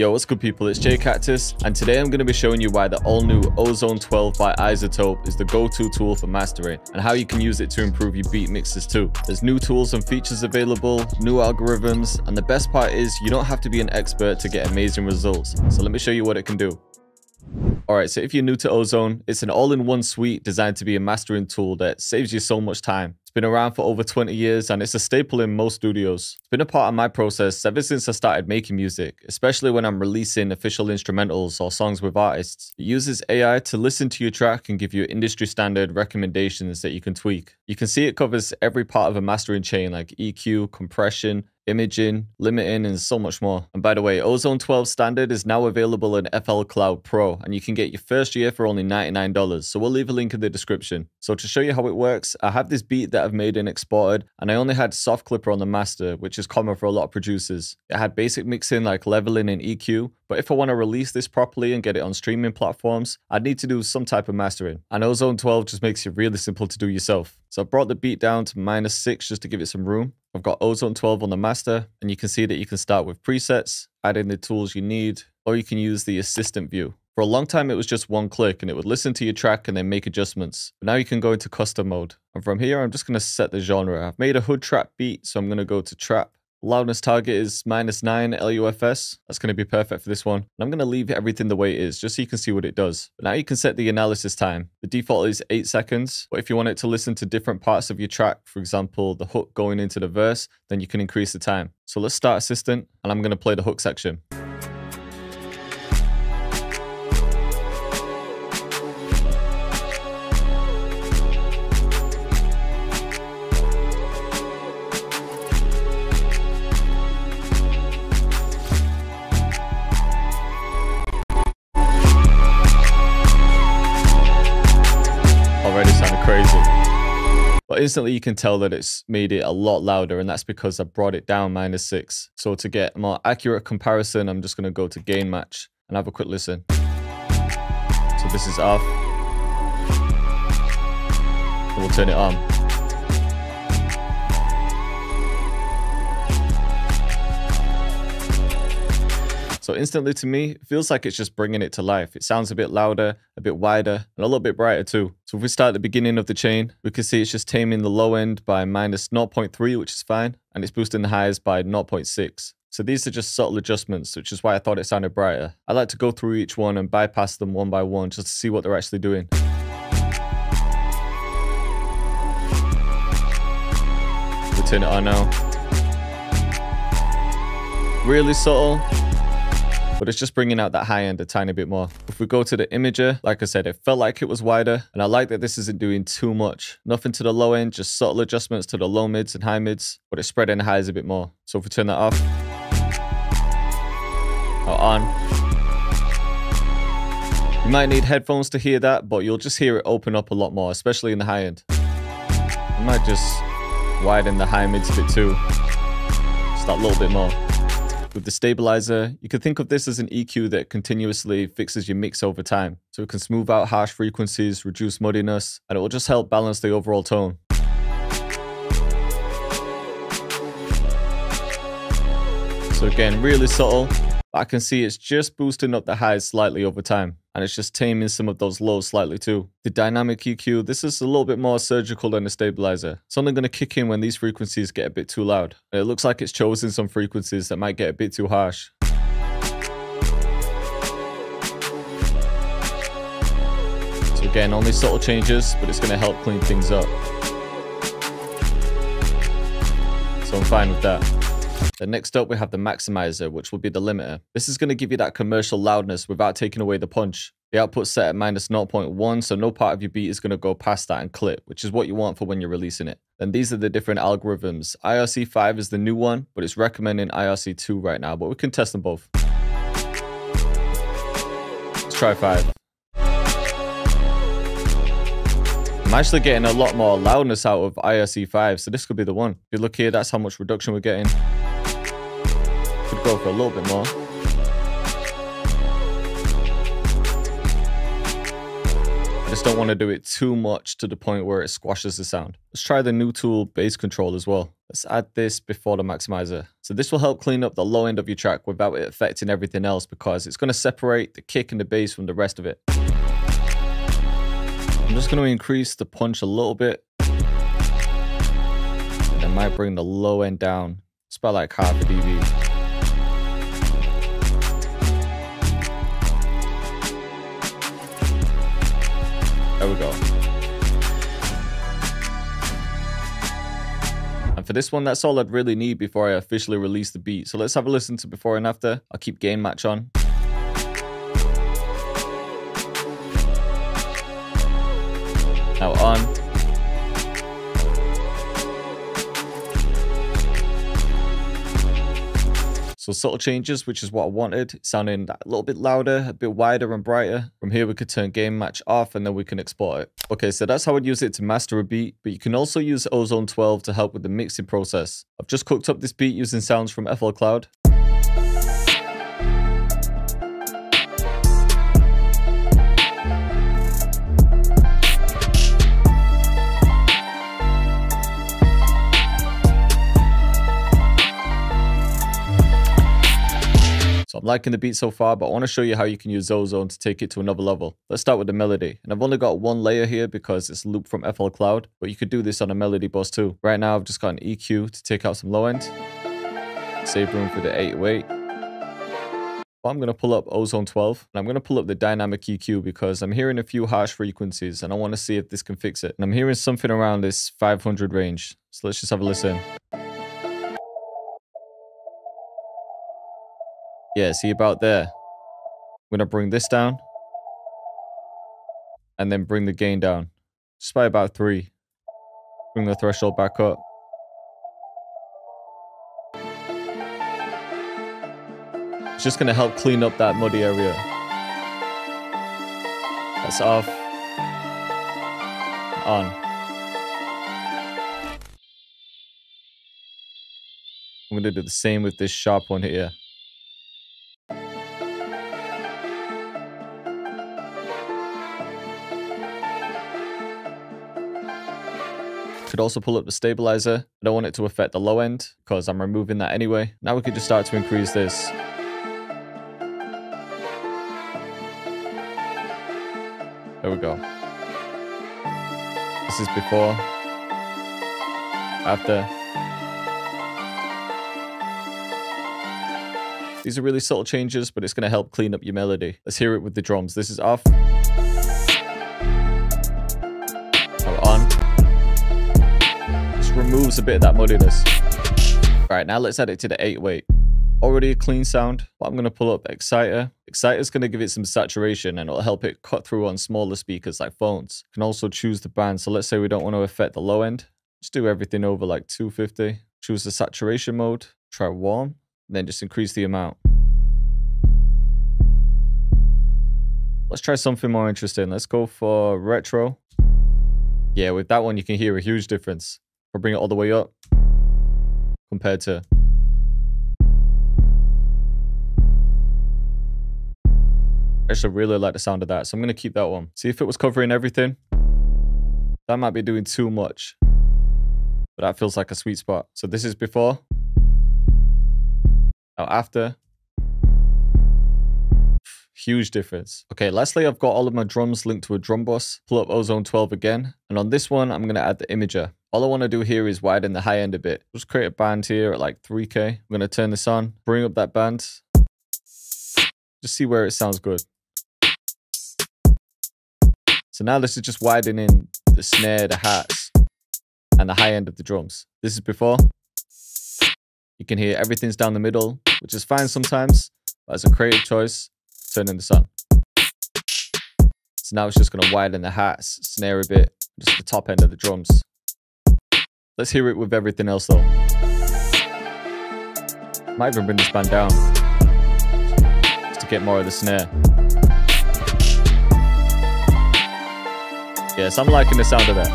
Yo, what's good people? It's Jay Cactus, and today I'm going to be showing you why the all-new Ozone 12 by iZotope is the go-to tool for mastering, and how you can use it to improve your beat mixes too. There's new tools and features available, new algorithms, and the best part is you don't have to be an expert to get amazing results. So let me show you what it can do. Alright, so if you're new to Ozone, it's an all-in-one suite designed to be a mastering tool that saves you so much time. It's been around for over 20 years and it's a staple in most studios. It's been a part of my process ever since I started making music, especially when I'm releasing official instrumentals or songs with artists. It uses AI to listen to your track and give you industry standard recommendations that you can tweak. You can see it covers every part of a mastering chain like EQ, compression, imaging, limiting, and so much more. And by the way, Ozone 12 Standard is now available in FL Cloud Pro, and you can get your first year for only $99. So we'll leave a link in the description. So to show you how it works, I have this beat that I've made and exported, and I only had soft clipper on the master, which is common for a lot of producers. It had basic mixing like leveling and EQ, but if I want to release this properly and get it on streaming platforms, I'd need to do some type of mastering. And Ozone 12 just makes it really simple to do yourself. So I brought the beat down to minus six just to give it some room. I've got Ozone 12 on the master, and you can see that you can start with presets, add in the tools you need, or you can use the assistant view. For a long time, it was just one click and it would listen to your track and then make adjustments. But now you can go into custom mode. And from here, I'm just going to set the genre. I've made a hood trap beat, so I'm going to go to trap. Loudness target is minus 9 LUFS. That's going to be perfect for this one. And I'm going to leave everything the way it is, just so you can see what it does. But now you can set the analysis time. The default is 8 seconds. But if you want it to listen to different parts of your track, for example, the hook going into the verse, then you can increase the time. So let's start assistant, and I'm going to play the hook section. Instantly you can tell that it's made it a lot louder and that's because I brought it down minus six. So to get a more accurate comparison, I'm just gonna go to gain match and have a quick listen. So this is off. we'll turn it on. So instantly to me, feels like it's just bringing it to life. It sounds a bit louder, a bit wider, and a little bit brighter too. So if we start at the beginning of the chain, we can see it's just taming the low end by minus 0.3, which is fine, and it's boosting the highs by 0.6. So these are just subtle adjustments, which is why I thought it sounded brighter. I like to go through each one and bypass them one by one just to see what they're actually doing. We turn it on now. Really subtle, but it's just bringing out that high end a tiny bit more. If we go to the imager, like I said, it felt like it was wider, and I like that this isn't doing too much. Nothing to the low end, just subtle adjustments to the low mids and high mids, but it's spreading the highs a bit more. So if we turn that off, or on, you might need headphones to hear that, but you'll just hear it open up a lot more, especially in the high end. I might just widen the high mids a bit too, just that little bit more. With the stabilizer, you can think of this as an EQ that continuously fixes your mix over time. So it can smooth out harsh frequencies, reduce muddiness, and it will just help balance the overall tone. So again, really subtle, I can see it's just boosting up the highs slightly over time, and it's just taming some of those lows slightly too. The dynamic EQ, this is a little bit more surgical than the stabilizer. It's only going to kick in when these frequencies get a bit too loud. It looks like it's chosen some frequencies that might get a bit too harsh. So again, only subtle changes, but it's going to help clean things up. So I'm fine with that. Then next up, we have the maximizer, which will be the limiter. This is going to give you that commercial loudness without taking away the punch. The output's set at minus 0.1, so no part of your beat is going to go past that and clip, which is what you want for when you're releasing it. Then these are the different algorithms. IRC5 is the new one, but it's recommending IRC2 right now, but we can test them both. Let's try 5. I'm actually getting a lot more loudness out of IRC5, so this could be the one. If you look here, that's how much reduction we're getting. Go for a little bit more. I just don't want to do it too much to the point where it squashes the sound. Let's try the new tool bass control as well. Let's add this before the maximizer. So this will help clean up the low end of your track without it affecting everything else because it's going to separate the kick and the bass from the rest of it. I'm just going to increase the punch a little bit. And I might bring the low end down. It's about like half a dB. For this one, that's all I'd really need before I officially release the beat. So let's have a listen to before and after. I'll keep gain match on. Now on. So subtle changes, which is what I wanted, sounding a little bit louder, a bit wider and brighter. From here, we could turn gain match off and then we can export it. Okay, so that's how I'd use it to master a beat, but you can also use Ozone 12 to help with the mixing process. I've just cooked up this beat using sounds from FL Cloud. Liking the beat so far, but I want to show you how you can use Ozone to take it to another level. Let's start with the melody. And I've only got one layer here because it's looped from FL Cloud, but you could do this on a melody bus too. Right now, I've just got an EQ to take out some low end. Save room for the 808. But I'm going to pull up Ozone 12 and I'm going to pull up the dynamic EQ because I'm hearing a few harsh frequencies and I want to see if this can fix it. And I'm hearing something around this 500 range. So let's just have a listen. Yeah, see about there. I'm going to bring this down. And then bring the gain down. Just by about three. Bring the threshold back up. It's just going to help clean up that muddy area. That's off. On. I'm going to do the same with this sharp one here. Could also pull up the stabilizer. I don't want it to affect the low end because I'm removing that anyway. Now we could just start to increase this. There we go. This is before. After. These are really subtle changes, but it's going to help clean up your melody. Let's hear it with the drums. This is off. Removes a bit of that muddiness. Right, now let's add it to the 808. Already a clean sound, but I'm going to pull up Exciter. Exciter's going to give it some saturation and it'll help it cut through on smaller speakers like phones. You can also choose the band. So let's say we don't want to affect the low end. Just do everything over like 250. Choose the saturation mode. Try warm. then just increase the amount. Let's try something more interesting. Let's go for retro. Yeah, with that one, you can hear a huge difference or bring it all the way up compared to I actually really like the sound of that, so I'm going to keep that one. See if it was covering everything. That might be doing too much. But that feels like a sweet spot. So this is before. Now after. Huge difference. Okay, lastly, I've got all of my drums linked to a drum bus. Pull up Ozone 12 again. And on this one, I'm going to add the imager. All I want to do here is widen the high end a bit. Just create a band here at like 3K. I'm going to turn this on, bring up that band. Just see where it sounds good. So now this is just widening the snare, the hats, and the high end of the drums. This is before. You can hear everything's down the middle, which is fine sometimes, but as a creative choice, turning this on. So now it's just going to widen the hats, snare a bit, just the top end of the drums. Let's hear it with everything else though. Might even bring this band down. Just to get more of the snare. Yes, I'm liking the sound of that.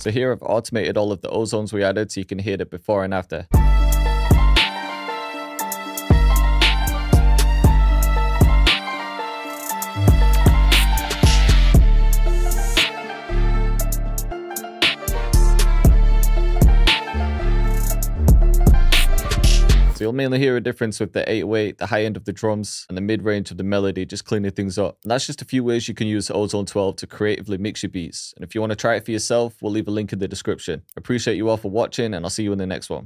So here I've automated all of the ozones we added so you can hear the before and after. Mainly hear a difference with the 808, the high end of the drums, and the mid-range of the melody, just cleaning things up. And that's just a few ways you can use Ozone 12 to creatively mix your beats. And if you want to try it for yourself, we'll leave a link in the description. Appreciate you all for watching, and I'll see you in the next one.